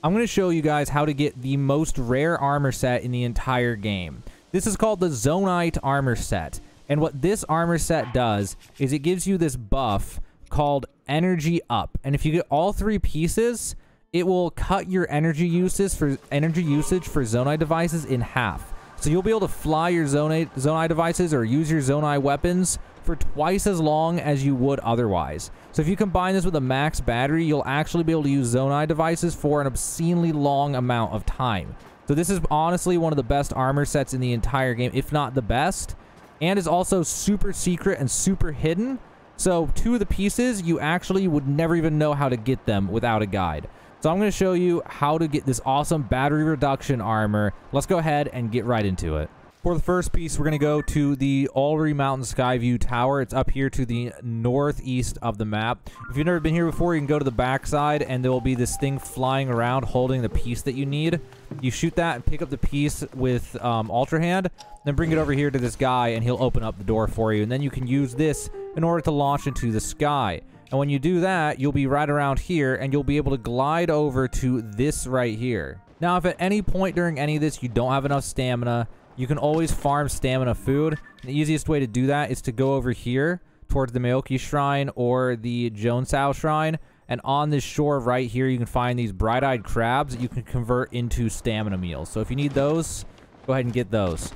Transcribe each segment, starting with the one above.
I'm going to show you guys how to get the most rare armor set in the entire game. This is called the Zonaite armor set. And what this armor set does is it gives you this buff called Energy Up. And if you get all three pieces, it will cut your energy uses for energy usage for Zonai devices in half. So you'll be able to fly your Zonai, Zonai devices or use your Zonai weapons for twice as long as you would otherwise. So if you combine this with a max battery, you'll actually be able to use Zonai devices for an obscenely long amount of time. So this is honestly one of the best armor sets in the entire game, if not the best. And is also super secret and super hidden. So two of the pieces, you actually would never even know how to get them without a guide. So I'm going to show you how to get this awesome battery reduction armor. Let's go ahead and get right into it. For the first piece, we're going to go to the Ulri Mountain Skyview Tower. It's up here to the northeast of the map. If you've never been here before, you can go to the backside, and there will be this thing flying around holding the piece that you need. You shoot that and pick up the piece with um, Ultra Hand, then bring it over here to this guy, and he'll open up the door for you. And then you can use this in order to launch into the sky. And when you do that, you'll be right around here, and you'll be able to glide over to this right here. Now, if at any point during any of this you don't have enough stamina, you can always farm stamina food. The easiest way to do that is to go over here towards the Maoki Shrine or the Jonsau Shrine. And on this shore right here, you can find these bright-eyed crabs that you can convert into stamina meals. So if you need those, go ahead and get those.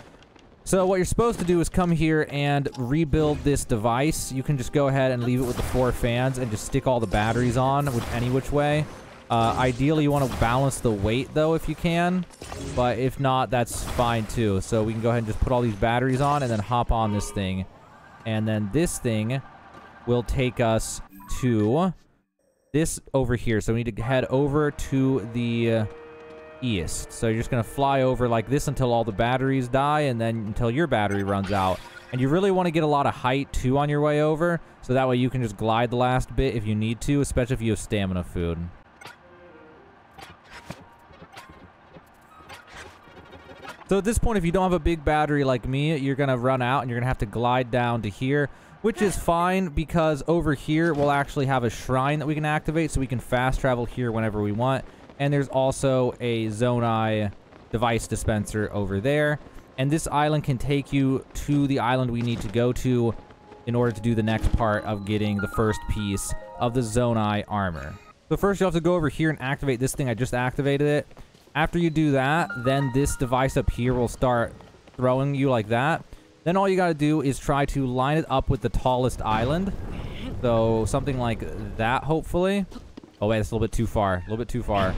So what you're supposed to do is come here and rebuild this device. You can just go ahead and leave it with the four fans and just stick all the batteries on with any which way. Uh, ideally, you want to balance the weight, though, if you can. But if not, that's fine, too. So we can go ahead and just put all these batteries on and then hop on this thing. And then this thing will take us to this over here. So we need to head over to the uh, east. So you're just going to fly over like this until all the batteries die and then until your battery runs out. And you really want to get a lot of height, too, on your way over. So that way you can just glide the last bit if you need to, especially if you have stamina food. So at this point, if you don't have a big battery like me, you're going to run out and you're going to have to glide down to here, which is fine because over here we'll actually have a shrine that we can activate so we can fast travel here whenever we want. And there's also a Zonai device dispenser over there. And this island can take you to the island we need to go to in order to do the next part of getting the first piece of the Zonai armor. So first you have to go over here and activate this thing. I just activated it. After you do that, then this device up here will start throwing you like that. Then all you got to do is try to line it up with the tallest island. So something like that, hopefully. Oh, wait, that's a little bit too far. A little bit too far.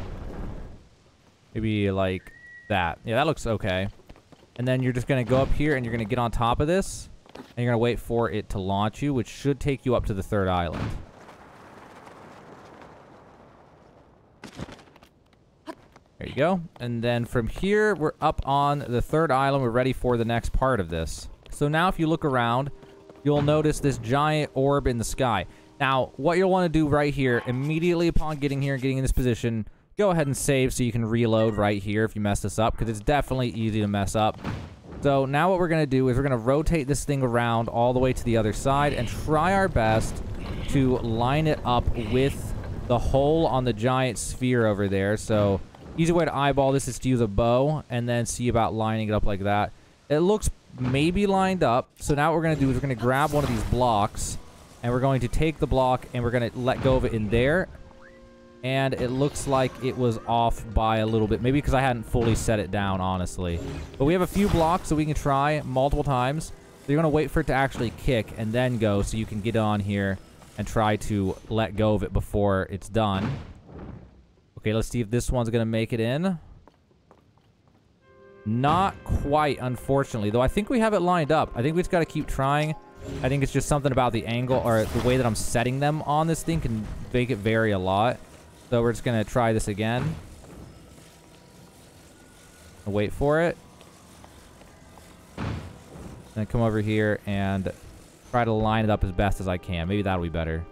Maybe like that. Yeah, that looks okay. And then you're just to go up here and you're to get on top of this. And you're to wait for it to launch you, which should take you up to the third island. There you go. And then from here, we're up on the third island. We're ready for the next part of this. So now if you look around, you'll notice this giant orb in the sky. Now, what you'll want to do right here, immediately upon getting here and getting in this position, go ahead and save so you can reload right here if you mess this up, because it's definitely easy to mess up. So now what we're going to do is we're going to rotate this thing around all the way to the other side and try our best to line it up with the hole on the giant sphere over there. So Easy way to eyeball this is to use a bow and then see about lining it up like that. It looks maybe lined up. So now what we're going to do is we're going to grab one of these blocks and we're going to take the block and we're going to let go of it in there. And it looks like it was off by a little bit. Maybe because I hadn't fully set it down, honestly. But we have a few blocks that we can try multiple times. So you're going to wait for it to actually kick and then go so you can get on here and try to let go of it before it's done. Okay, let's see if this one's going to make it in. Not quite, unfortunately. Though I think we have it lined up. I think we just got to keep trying. I think it's just something about the angle or the way that I'm setting them on this thing can make it vary a lot. So we're just going to try this again. Wait for it. Then come over here and try to line it up as best as I can. Maybe that'll be better.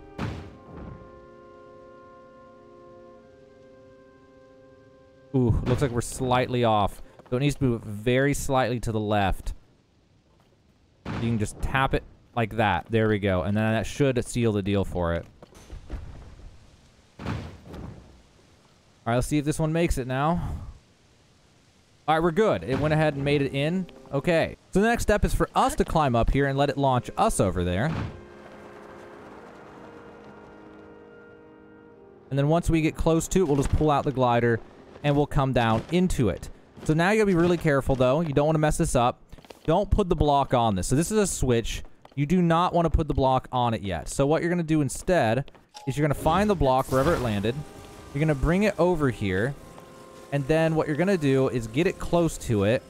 Ooh, looks like we're slightly off. So it needs to move very slightly to the left. You can just tap it like that. There we go. And then that should seal the deal for it. All right, let's see if this one makes it now. All right, we're good. It went ahead and made it in. Okay. So the next step is for us to climb up here and let it launch us over there. And then once we get close to it, we'll just pull out the glider and we'll come down into it. So now you gotta be really careful though. You don't want to mess this up. Don't put the block on this. So this is a switch. You do not want to put the block on it yet. So what you're gonna do instead is you're gonna find the block wherever it landed. You're gonna bring it over here. And then what you're gonna do is get it close to it.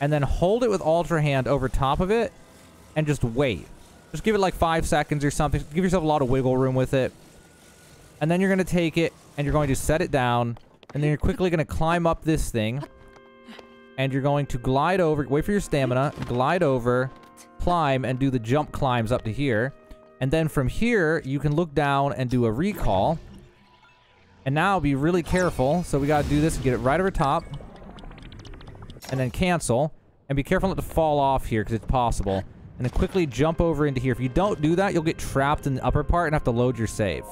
And then hold it with Ultra Hand over top of it. And just wait. Just give it like five seconds or something. Give yourself a lot of wiggle room with it. And then you're going to take it and you're going to set it down. And then you're quickly going to climb up this thing. And you're going to glide over. Wait for your stamina. Glide over. Climb and do the jump climbs up to here. And then from here, you can look down and do a recall. And now be really careful. So we got to do this and get it right over top. And then cancel. And be careful not to fall off here because it's possible. And then quickly jump over into here. If you don't do that, you'll get trapped in the upper part and have to load your save.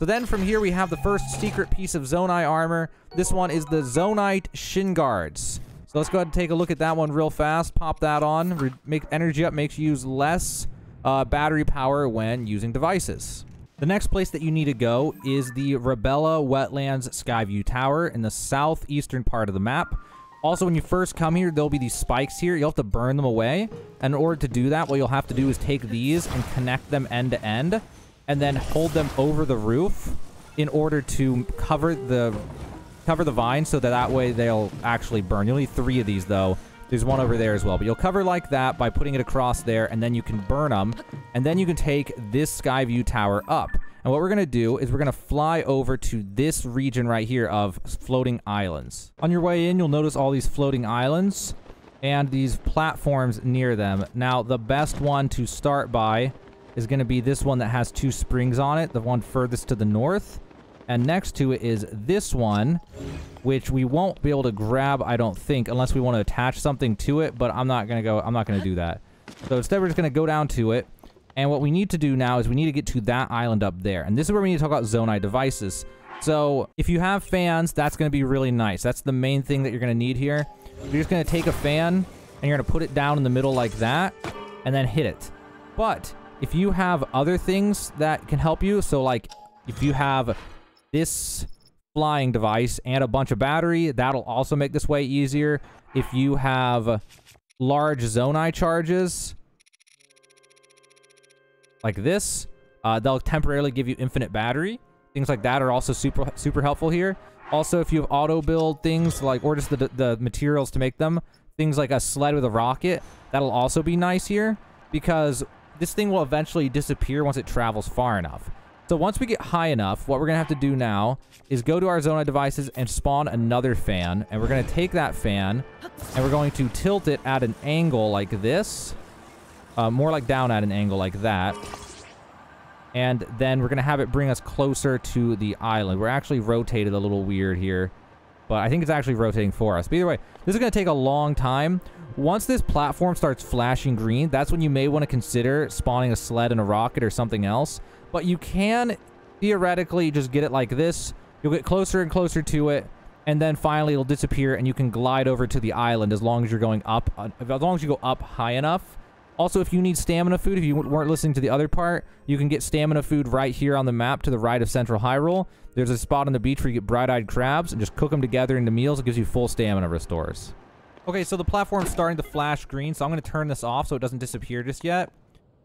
So then from here, we have the first secret piece of Zonai armor. This one is the Zonaite Shin Guards. So let's go ahead and take a look at that one real fast. Pop that on. Re make energy up makes you use less uh, battery power when using devices. The next place that you need to go is the Rabella Wetlands Skyview Tower in the southeastern part of the map. Also, when you first come here, there'll be these spikes here. You'll have to burn them away. And in order to do that, what you'll have to do is take these and connect them end to end and then hold them over the roof in order to cover the cover the vines so that that way they'll actually burn. You'll need three of these though. There's one over there as well. But you'll cover like that by putting it across there, and then you can burn them. And then you can take this Skyview Tower up. And what we're going to do is we're going to fly over to this region right here of floating islands. On your way in, you'll notice all these floating islands and these platforms near them. Now, the best one to start by is going to be this one that has two springs on it, the one furthest to the north. And next to it is this one, which we won't be able to grab, I don't think, unless we want to attach something to it, but I'm not going to go, I'm not going to do that. So instead, we're just going to go down to it. And what we need to do now is we need to get to that island up there. And this is where we need to talk about Zonai devices. So if you have fans, that's going to be really nice. That's the main thing that you're going to need here. You're just going to take a fan and you're going to put it down in the middle like that and then hit it. But if you have other things that can help you, so like if you have this flying device and a bunch of battery, that'll also make this way easier. If you have large Zonai charges, like this, uh, they'll temporarily give you infinite battery. Things like that are also super super helpful here. Also, if you have auto build things like, or just the, the materials to make them, things like a sled with a rocket, that'll also be nice here because this thing will eventually disappear once it travels far enough. So once we get high enough, what we're going to have to do now is go to our Zonai devices and spawn another fan. And we're going to take that fan and we're going to tilt it at an angle like this. Uh, more like down at an angle like that. And then we're going to have it bring us closer to the island. We're actually rotated a little weird here. But I think it's actually rotating for us. But either way, this is going to take a long time. Once this platform starts flashing green, that's when you may want to consider spawning a sled and a rocket or something else. But you can theoretically just get it like this. You'll get closer and closer to it, and then finally it'll disappear, and you can glide over to the island as long as you're going up, uh, as long as you go up high enough. Also, if you need stamina food, if you weren't listening to the other part, you can get stamina food right here on the map to the right of Central Hyrule. There's a spot on the beach where you get bright-eyed crabs, and just cook them together into meals. It gives you full stamina restores. Okay, so the platform's starting to flash green, so I'm going to turn this off so it doesn't disappear just yet.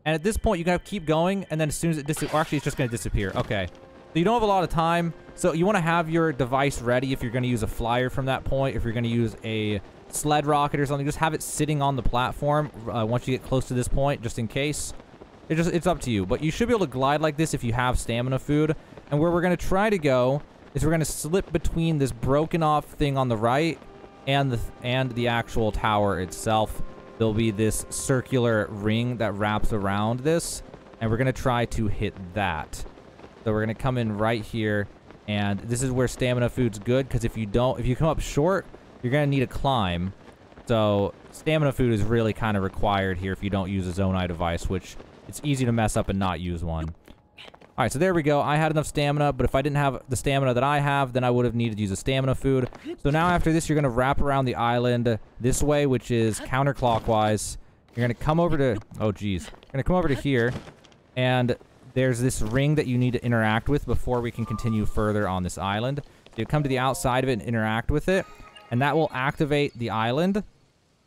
And at this point, you got to keep going, and then as soon as it disappears... Actually, it's just going to disappear. Okay. You don't have a lot of time, so you want to have your device ready if you're going to use a flyer from that point, if you're going to use a sled rocket or something. Just have it sitting on the platform uh, once you get close to this point, just in case. It just It's up to you. But you should be able to glide like this if you have stamina food. And where we're going to try to go is we're going to slip between this broken off thing on the right and the and the actual tower itself. There'll be this circular ring that wraps around this, and we're gonna try to hit that. So we're gonna come in right here, and this is where stamina food's good because if you don't, if you come up short, you're gonna need a climb. So stamina food is really kind of required here if you don't use a Zonai device, which it's easy to mess up and not use one. All right, so there we go. I had enough stamina, but if I didn't have the stamina that I have, then I would have needed to use a stamina food. So now after this, you're going to wrap around the island this way, which is counterclockwise. You're going to come over to... Oh, geez. You're going to come over to here, and there's this ring that you need to interact with before we can continue further on this island. You come to the outside of it and interact with it, and that will activate the island.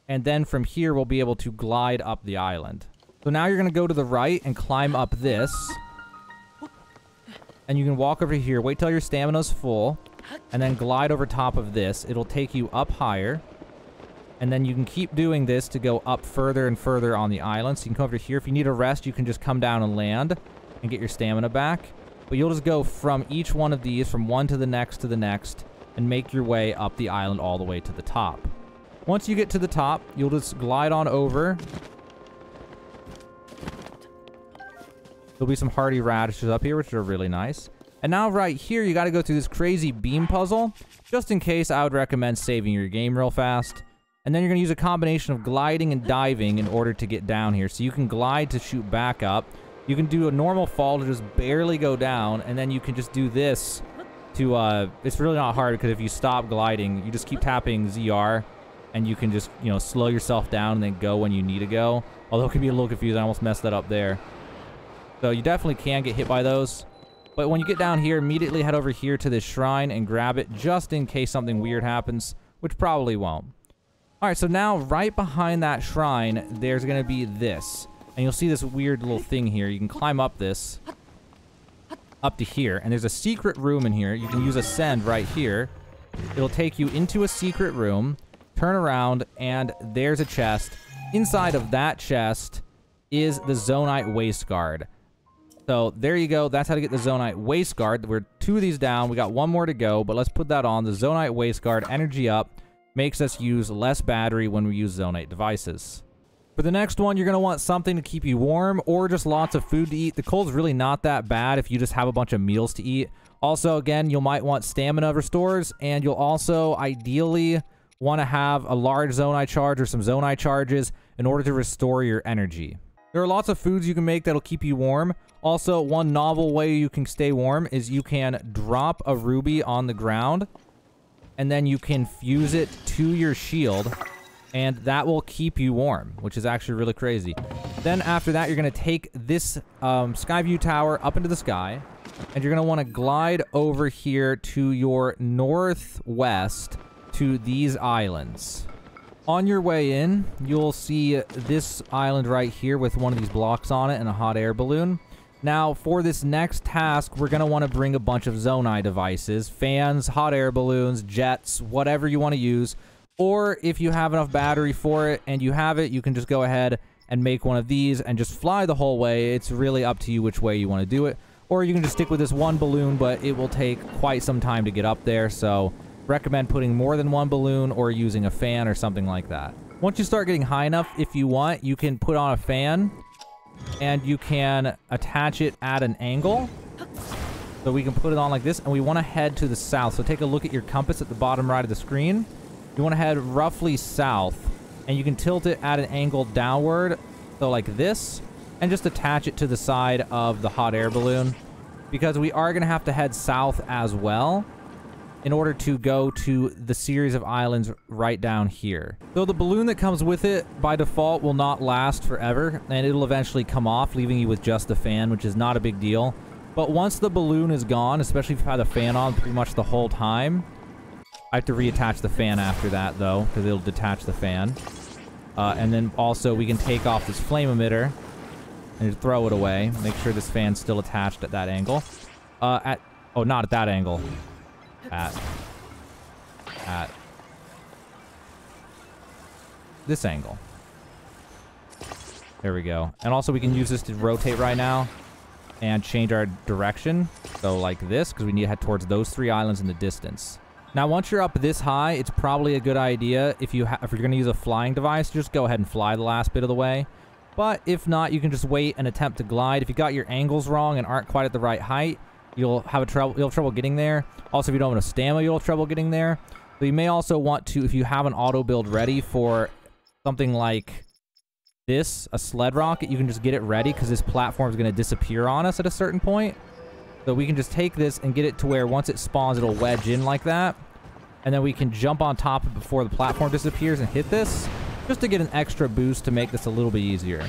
And then from here, we'll be able to glide up the island. So now you're going to go to the right and climb up this and you can walk over here, wait till your stamina's full, and then glide over top of this. It'll take you up higher, and then you can keep doing this to go up further and further on the island. So you can come over here. If you need a rest, you can just come down and land and get your stamina back. But you'll just go from each one of these, from one to the next to the next, and make your way up the island all the way to the top. Once you get to the top, you'll just glide on over There'll be some hardy radishes up here, which are really nice. And now right here, you got to go through this crazy beam puzzle. Just in case, I would recommend saving your game real fast. And then you're going to use a combination of gliding and diving in order to get down here. So you can glide to shoot back up. You can do a normal fall to just barely go down. And then you can just do this to, uh, it's really not hard because if you stop gliding, you just keep tapping ZR and you can just, you know, slow yourself down and then go when you need to go. Although it can be a little confusing. I almost messed that up there. So you definitely can get hit by those. But when you get down here, immediately head over here to this shrine and grab it just in case something weird happens, which probably won't. All right, so now right behind that shrine, there's going to be this. And you'll see this weird little thing here. You can climb up this up to here. And there's a secret room in here. You can use Ascend right here. It'll take you into a secret room. Turn around, and there's a chest. Inside of that chest is the Zonaite Waist Guard. So there you go. That's how to get the Zonaite Waist Guard. We're two of these down. We got one more to go, but let's put that on. The Zonaite Waist Guard, energy up, makes us use less battery when we use Zonite devices. For the next one, you're going to want something to keep you warm or just lots of food to eat. The cold's really not that bad if you just have a bunch of meals to eat. Also, again, you might want stamina restores, and you'll also ideally want to have a large Zonaite charge or some Zonaite charges in order to restore your energy. There are lots of foods you can make that'll keep you warm. Also, one novel way you can stay warm is you can drop a ruby on the ground and then you can fuse it to your shield and that will keep you warm, which is actually really crazy. Then after that, you're going to take this um, Skyview tower up into the sky and you're going to want to glide over here to your northwest to these islands. On your way in, you'll see this island right here with one of these blocks on it and a hot air balloon. Now, for this next task, we're going to want to bring a bunch of Zonai devices. Fans, hot air balloons, jets, whatever you want to use. Or if you have enough battery for it and you have it, you can just go ahead and make one of these and just fly the whole way. It's really up to you which way you want to do it. Or you can just stick with this one balloon, but it will take quite some time to get up there. So recommend putting more than one balloon or using a fan or something like that. Once you start getting high enough, if you want, you can put on a fan and you can attach it at an angle. So we can put it on like this and we want to head to the south. So take a look at your compass at the bottom right of the screen. You want to head roughly south and you can tilt it at an angle downward. So like this and just attach it to the side of the hot air balloon because we are going to have to head south as well in order to go to the series of islands right down here. Though the balloon that comes with it by default will not last forever and it'll eventually come off leaving you with just the fan which is not a big deal. But once the balloon is gone, especially if you've had the fan on pretty much the whole time, I have to reattach the fan after that though because it'll detach the fan. Uh, and then also we can take off this flame emitter and throw it away. Make sure this fan's still attached at that angle. Uh, at Oh, not at that angle at at this angle. There we go. And also we can use this to rotate right now and change our direction. So like this, because we need to head towards those three islands in the distance. Now, once you're up this high, it's probably a good idea if you if you're going to use a flying device, just go ahead and fly the last bit of the way. But if not, you can just wait and attempt to glide. If you got your angles wrong and aren't quite at the right height, you'll have a trouble you'll have trouble getting there. Also, if you don't have enough stamina, you'll have trouble getting there. But you may also want to, if you have an auto build ready for something like this, a sled rocket, you can just get it ready because this platform is going to disappear on us at a certain point. So we can just take this and get it to where once it spawns, it'll wedge in like that. And then we can jump on top of before the platform disappears and hit this, just to get an extra boost to make this a little bit easier.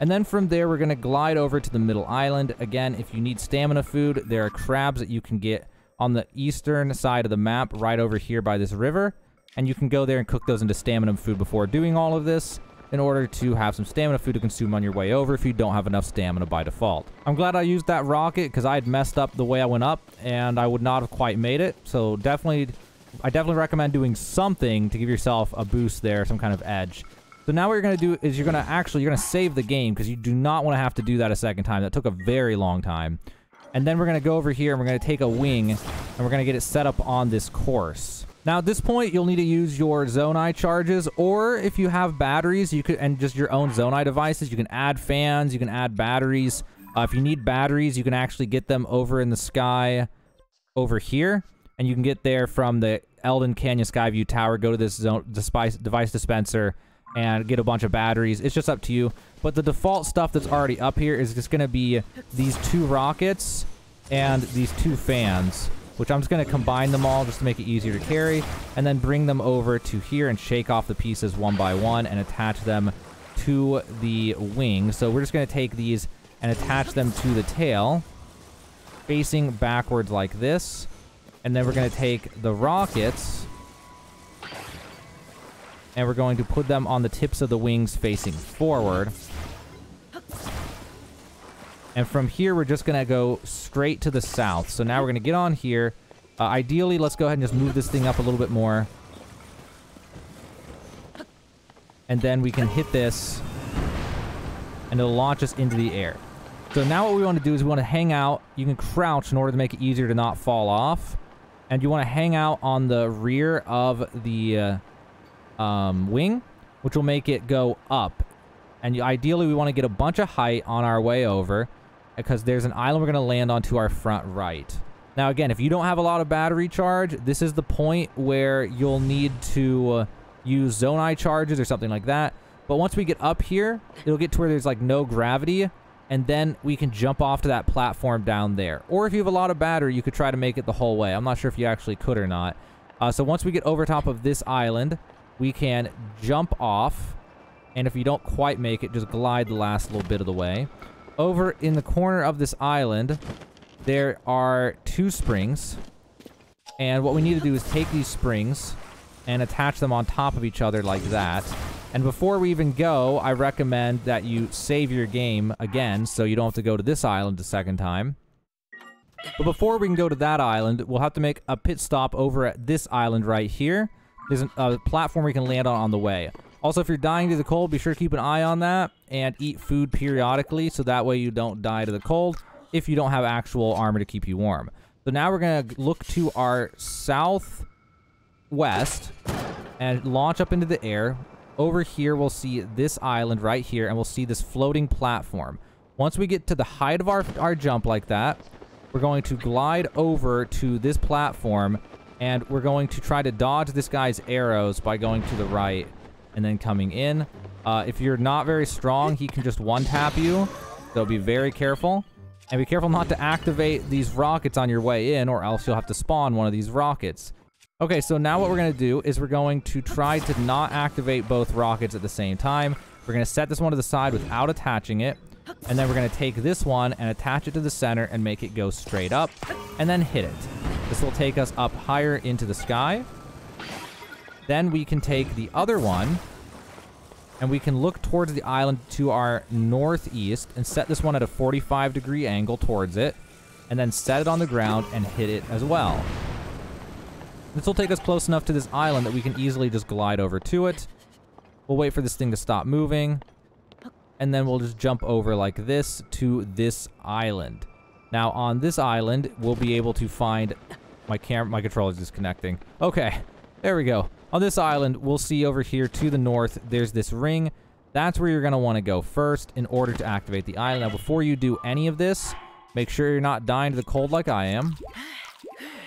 And then from there, we're going to glide over to the middle island. Again, if you need stamina food, there are crabs that you can get on the eastern side of the map right over here by this river. And you can go there and cook those into stamina food before doing all of this in order to have some stamina food to consume on your way over if you don't have enough stamina by default. I'm glad I used that rocket because I had messed up the way I went up and I would not have quite made it. So definitely, I definitely recommend doing something to give yourself a boost there, some kind of edge. So now what you're going to do is you're going to actually, you're going to save the game because you do not want to have to do that a second time. That took a very long time. And then we're going to go over here and we're going to take a wing and we're going to get it set up on this course. Now at this point, you'll need to use your Zonai charges, or if you have batteries, you could and just your own Zonai devices, you can add fans, you can add batteries. Uh, if you need batteries, you can actually get them over in the sky over here, and you can get there from the Eldin Canyon Skyview Tower. Go to this Zonai, device dispenser and get a bunch of batteries. It's just up to you. But the default stuff that's already up here is just going to be these two rockets and these two fans which I'm just going to combine them all just to make it easier to carry, and then bring them over to here and shake off the pieces one by one and attach them to the wing. So we're just going to take these and attach them to the tail, facing backwards like this. And then we're going to take the rockets, and we're going to put them on the tips of the wings facing forward. And from here, we're just going to go straight to the south. So now we're going to get on here. Uh, ideally, let's go ahead and just move this thing up a little bit more. And then we can hit this. And it'll launch us into the air. So now what we want to do is we want to hang out. You can crouch in order to make it easier to not fall off. And you want to hang out on the rear of the uh, um, wing, which will make it go up. And ideally, we want to get a bunch of height on our way over because there's an island we're going to land on to our front right. Now, again, if you don't have a lot of battery charge, this is the point where you'll need to uh, use Zonai charges or something like that. But once we get up here, it'll get to where there's like no gravity, and then we can jump off to that platform down there. Or if you have a lot of battery, you could try to make it the whole way. I'm not sure if you actually could or not. Uh, so once we get over top of this island, we can jump off. And if you don't quite make it, just glide the last little bit of the way over in the corner of this island, there are two springs. And what we need to do is take these springs and attach them on top of each other like that. And before we even go, I recommend that you save your game again so you don't have to go to this island a second time. But before we can go to that island, we'll have to make a pit stop over at this island right here. There's a platform we can land on on the way. Also, if you're dying to the cold, be sure to keep an eye on that and eat food periodically so that way you don't die to the cold if you don't have actual armor to keep you warm. So now we're going to look to our southwest and launch up into the air. Over here, we'll see this island right here, and we'll see this floating platform. Once we get to the height of our, our jump like that, we're going to glide over to this platform, and we're going to try to dodge this guy's arrows by going to the right and then coming in. Uh, if you're not very strong, he can just one-tap you, so be very careful. And be careful not to activate these rockets on your way in, or else you'll have to spawn one of these rockets. Okay, so now what we're going to do is we're going to try to not activate both rockets at the same time. We're going to set this one to the side without attaching it. And then we're going to take this one and attach it to the center and make it go straight up. And then hit it. This will take us up higher into the sky. Then we can take the other one and we can look towards the island to our northeast and set this one at a 45 degree angle towards it and then set it on the ground and hit it as well. This will take us close enough to this island that we can easily just glide over to it. We'll wait for this thing to stop moving and then we'll just jump over like this to this island. Now on this island, we'll be able to find my camera, my controller is disconnecting. Okay, there we go. On this island, we'll see over here to the north, there's this ring. That's where you're going to want to go first in order to activate the island. Now, before you do any of this, make sure you're not dying to the cold like I am.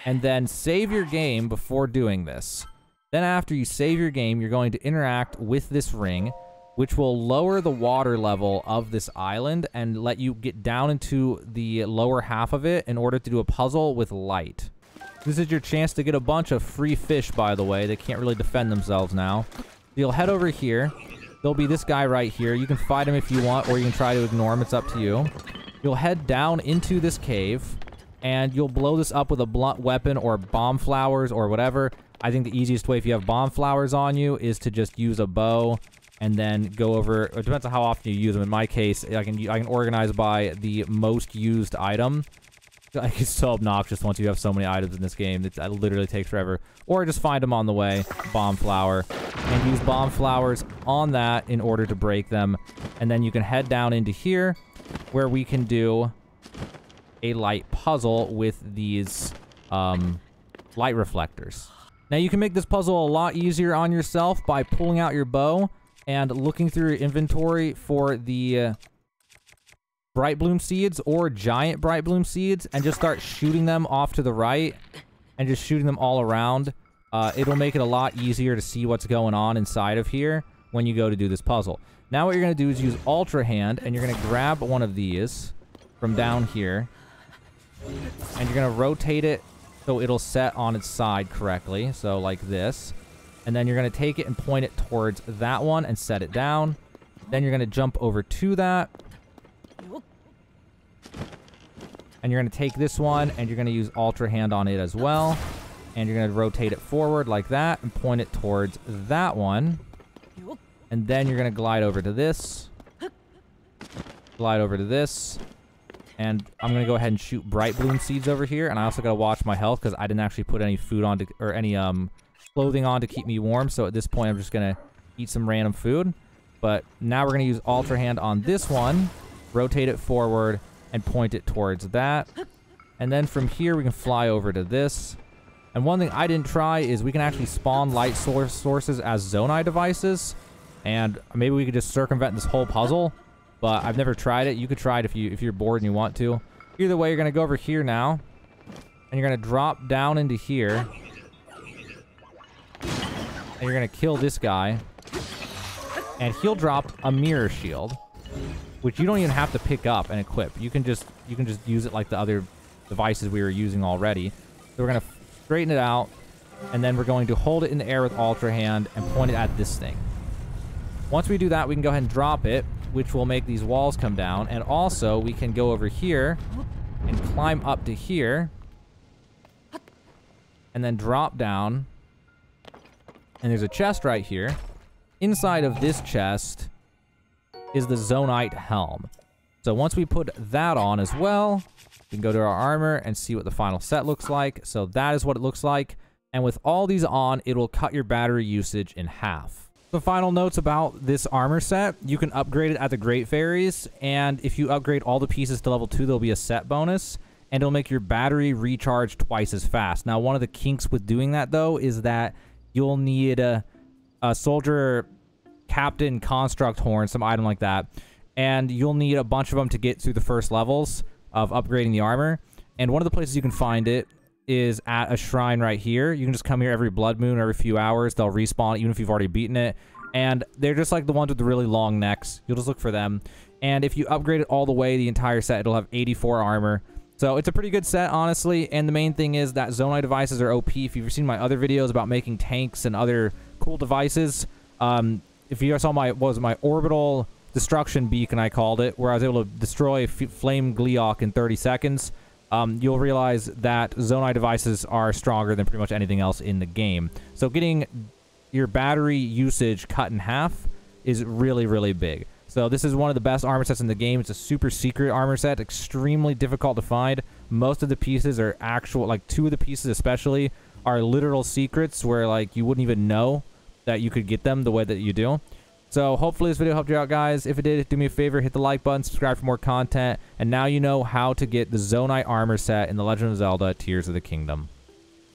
And then save your game before doing this. Then after you save your game, you're going to interact with this ring. which will lower the water level of this island and let you get down into the lower half of it in order to do a puzzle with light. This is your chance to get a bunch of free fish, by the way. They can't really defend themselves now. You'll head over here. There'll be this guy right here. You can fight him if you want, or you can try to ignore him. It's up to you. You'll head down into this cave, and you'll blow this up with a blunt weapon or bomb flowers or whatever. I think the easiest way if you have bomb flowers on you is to just use a bow and then go over. It depends on how often you use them. In my case, I can I can organize by the most used item. Like, it's so obnoxious once you have so many items in this game. It, it literally takes forever. Or just find them on the way, bomb flower, and use bomb flowers on that in order to break them. And then you can head down into here, where we can do a light puzzle with these um, light reflectors. Now, you can make this puzzle a lot easier on yourself by pulling out your bow and looking through your inventory for the... Uh, bright bloom seeds or giant bright bloom seeds and just start shooting them off to the right and just shooting them all around. Uh, it'll make it a lot easier to see what's going on inside of here when you go to do this puzzle. Now what you're going to do is use Ultra Hand and you're going to grab one of these from down here and you're going to rotate it so it'll set on its side correctly. So like this. And then you're going to take it and point it towards that one and set it down. Then you're going to jump over to that And you're going to take this one and you're going to use Ultra Hand on it as well. And you're going to rotate it forward like that and point it towards that one. And then you're going to glide over to this. Glide over to this. And I'm going to go ahead and shoot Bright Bloom Seeds over here. And I also got to watch my health because I didn't actually put any food on to, or any um clothing on to keep me warm. So at this point, I'm just going to eat some random food. But now we're going to use Ultra Hand on this one. Rotate it forward and point it towards that. And then from here, we can fly over to this. And one thing I didn't try is we can actually spawn light source sources as Zonai devices. And maybe we could just circumvent this whole puzzle. But I've never tried it. You could try it if, you, if you're bored and you want to. Either way, you're going to go over here now. And you're going to drop down into here. And you're going to kill this guy. And he'll drop a mirror shield which you don't even have to pick up and equip. You can just you can just use it like the other devices we were using already. So we're to straighten it out, and then we're going to hold it in the air with Ultra Hand and point it at this thing. Once we do that, we can go ahead and drop it, which will make these walls come down. And also, we can go over here and climb up to here, and then drop down. And there's a chest right here. Inside of this chest is the Zonaite Helm. So once we put that on as well, we can go to our armor and see what the final set looks like. So that is what it looks like. And with all these on, it will cut your battery usage in half. The final notes about this armor set, you can upgrade it at the Great Fairies, and if you upgrade all the pieces to level 2, there'll be a set bonus, and it'll make your battery recharge twice as fast. Now, one of the kinks with doing that, though, is that you'll need a, a soldier captain construct horn, some item like that. And you'll need a bunch of them to get through the first levels of upgrading the armor. And one of the places you can find it is at a shrine right here. You can just come here every blood moon every few hours. They'll respawn even if you've already beaten it. And they're just like the ones with the really long necks. You'll just look for them. And if you upgrade it all the way, the entire set, it'll have 84 armor. So it's a pretty good set, honestly. And the main thing is that Zonai devices are OP. If you've seen my other videos about making tanks and other cool devices, um, if you saw my was my orbital destruction beacon, I called it, where I was able to destroy flame Gleeok in 30 seconds. Um, you'll realize that Zonai devices are stronger than pretty much anything else in the game. So getting your battery usage cut in half is really, really big. So this is one of the best armor sets in the game. It's a super secret armor set, extremely difficult to find. Most of the pieces are actual, like two of the pieces especially, are literal secrets where like you wouldn't even know that you could get them the way that you do. So hopefully this video helped you out, guys. If it did, do me a favor, hit the like button, subscribe for more content, and now you know how to get the Zonai armor set in The Legend of Zelda Tears of the Kingdom.